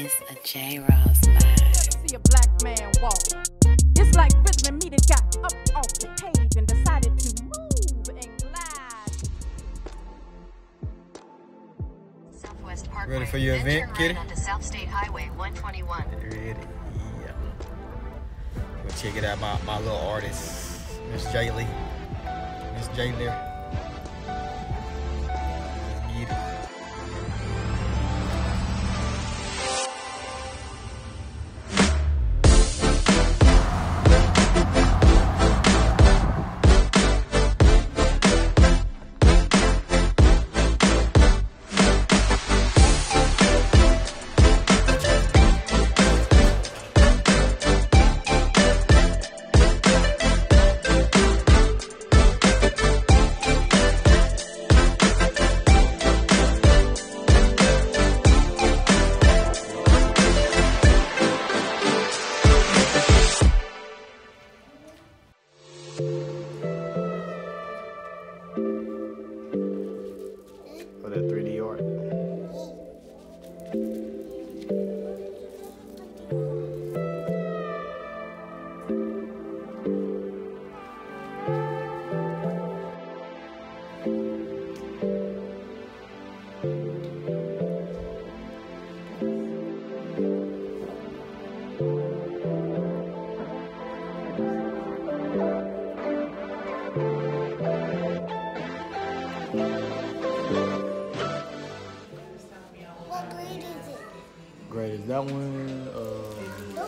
It's a J Rawls vibe. see a black man walk. It's like rhythm and meter got up off the page and decided to move and glide. Southwest Parkway. Ready for your then event, turn kitty? right onto South State Highway 121. Ready? Yeah. Go check it out, my, my little artist, Miss Jaylee. Miss Jaylee. That 3D art. Great. Is that one? Uh,